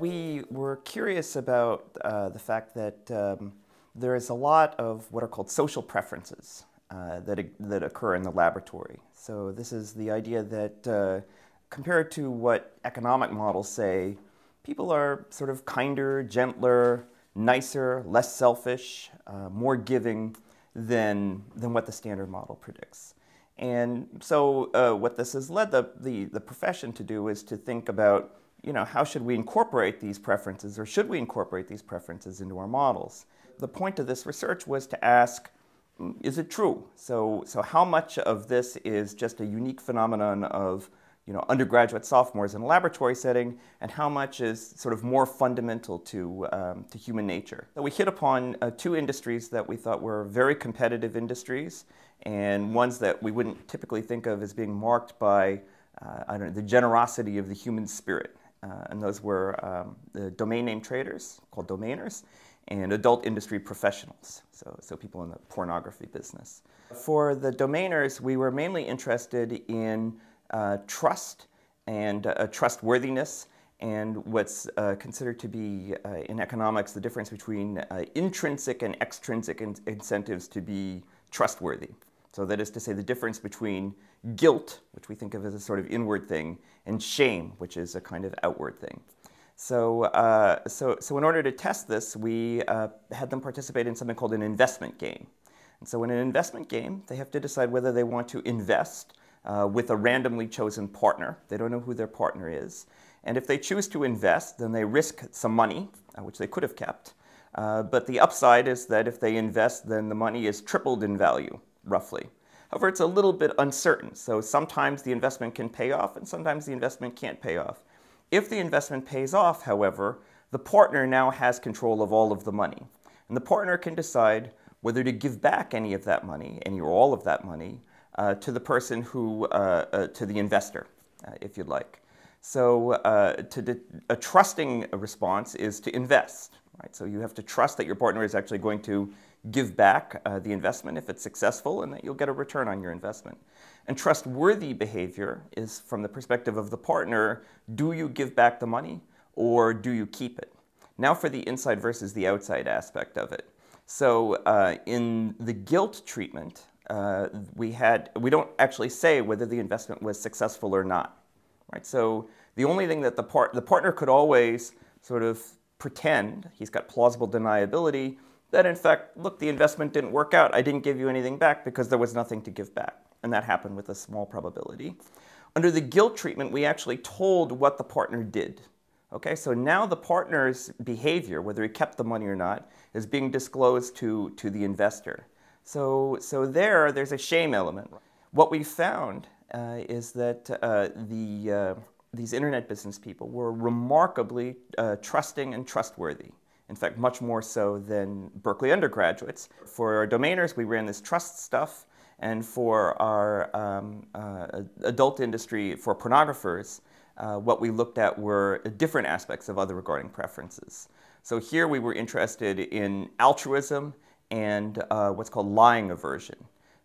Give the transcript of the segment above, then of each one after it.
We were curious about uh, the fact that um, there is a lot of what are called social preferences uh, that, that occur in the laboratory. So this is the idea that uh, compared to what economic models say, people are sort of kinder, gentler, nicer, less selfish, uh, more giving than, than what the standard model predicts. And so uh, what this has led the, the, the profession to do is to think about, you know, how should we incorporate these preferences or should we incorporate these preferences into our models? The point of this research was to ask, mm, is it true? So, so how much of this is just a unique phenomenon of you know, undergraduate sophomores in a laboratory setting, and how much is sort of more fundamental to, um, to human nature. So we hit upon uh, two industries that we thought were very competitive industries, and ones that we wouldn't typically think of as being marked by, uh, I don't know, the generosity of the human spirit. Uh, and those were um, the domain name traders, called domainers, and adult industry professionals, so, so people in the pornography business. For the domainers, we were mainly interested in uh, trust and uh, trustworthiness and what's uh, considered to be uh, in economics the difference between uh, intrinsic and extrinsic in incentives to be trustworthy. So that is to say the difference between guilt, which we think of as a sort of inward thing, and shame, which is a kind of outward thing. So, uh, so, so in order to test this, we had them participate in something called an investment game. And so in an investment game, they have to decide whether they want to invest uh, with a randomly chosen partner. They don't know who their partner is. And if they choose to invest, then they risk some money, uh, which they could have kept. Uh, but the upside is that if they invest, then the money is tripled in value, roughly. However, it's a little bit uncertain. So sometimes the investment can pay off, and sometimes the investment can't pay off. If the investment pays off, however, the partner now has control of all of the money. And the partner can decide whether to give back any of that money, any or all of that money, uh, to the person who, uh, uh, to the investor, uh, if you'd like. So to a trusting response is to invest, right? So you have to trust that your partner is actually going to give back the investment if it's successful and that you'll get a return on your investment. And trustworthy behavior is from the perspective of the partner, do you give back the money or do you keep it? Now for the inside versus the outside aspect of it. So uh, in the guilt treatment, uh, we had we don't actually say whether the investment was successful or not, right? So the only thing that the part the partner could always sort of pretend he's got plausible deniability that in fact, look, the investment didn't work out. I didn't give you anything back because there was nothing to give back, and that happened with a small probability. Under the guilt treatment, we actually told what the partner did. Okay, so now the partner's behavior, whether he kept the money or not, is being disclosed to, to the investor. So, so there, there's a shame element. What we found uh, is that uh, the, uh, these internet business people were remarkably uh, trusting and trustworthy. In fact, much more so than Berkeley undergraduates. For our domainers, we ran this trust stuff, and for our um, uh, adult industry, for pornographers, uh, what we looked at were different aspects of other regarding preferences. So here we were interested in altruism and uh, what's called lying aversion.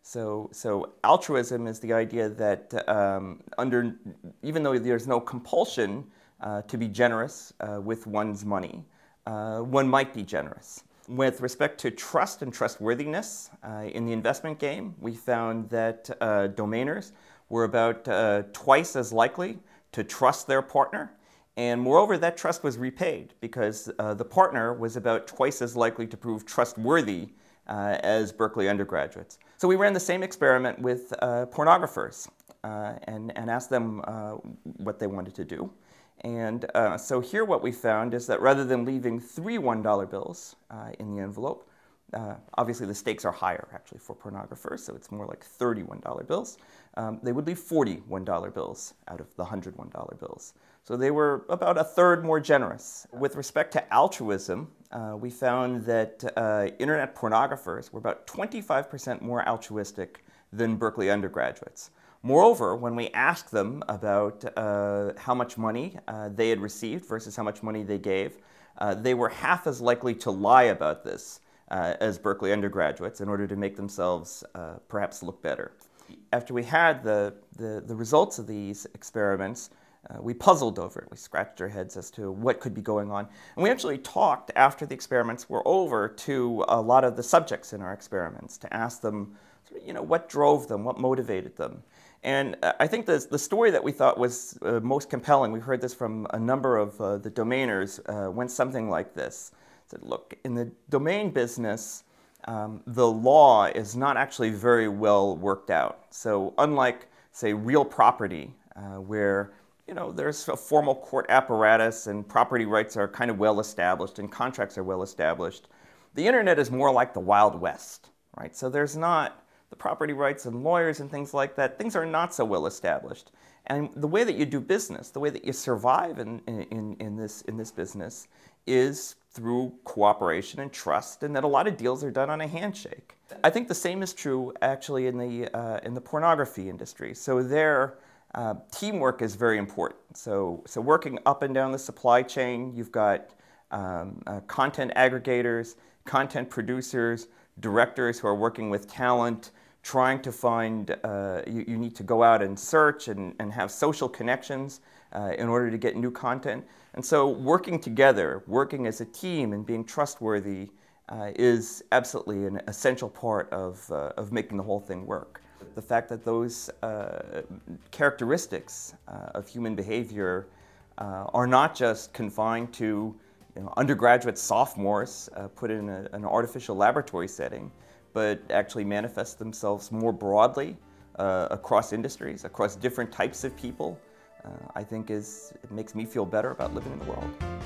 So, so altruism is the idea that um, under, even though there's no compulsion uh, to be generous uh, with one's money, uh, one might be generous. With respect to trust and trustworthiness uh, in the investment game, we found that uh, domainers were about twice as likely to trust their partner and moreover, that trust was repaid because uh, the partner was about twice as likely to prove trustworthy uh, as Berkeley undergraduates. So we ran the same experiment with uh, pornographers uh, and, and asked them uh, what they wanted to do. And uh, so here what we found is that rather than leaving three $1 bills in the envelope, obviously the stakes are higher actually for pornographers, so it's more like $31 bills. Um, they would leave $41 bills out of the $101 bills. So they were about a third more generous. With respect to altruism, uh, we found that uh, internet pornographers were about 25% more altruistic than Berkeley undergraduates. Moreover, when we asked them about uh, how much money uh, they had received versus how much money they gave, uh, they were half as likely to lie about this uh, as Berkeley undergraduates in order to make themselves uh, perhaps look better. After we had the, the, the results of these experiments, uh, we puzzled over it. We scratched our heads as to what could be going on. And we actually talked after the experiments were over to a lot of the subjects in our experiments to ask them, you know, what drove them, what motivated them. And uh, I think the, the story that we thought was uh, most compelling, we heard this from a number of uh, the domainers, uh, went something like this. Look, in the domain business, um, the law is not actually very well worked out. So unlike, say, real property, uh, where you know, there's a formal court apparatus and property rights are kind of well established and contracts are well established. The internet is more like the Wild West, right? So there's not the property rights and lawyers and things like that. Things are not so well established. And the way that you do business, the way that you survive in, in, this, in this business is through cooperation and trust, and that a lot of deals are done on a handshake. I think the same is true actually in the, uh, in the pornography industry. So there, uh, teamwork is very important. So, so working up and down the supply chain, you've got um, uh, content aggregators, content producers, directors who are working with talent, trying to find, uh, you, you, need to go out and search and, and have social connections uh, in order to get new content. And so working together, working as a team and being trustworthy uh, is absolutely an essential part of, uh, of making the whole thing work the fact that those uh, characteristics uh, of human behavior are not just confined to you know, undergraduate sophomores put in a, an artificial laboratory setting, but actually manifest themselves more broadly uh, across industries, across different types of people, uh, I think is, it makes me feel better about living in the world.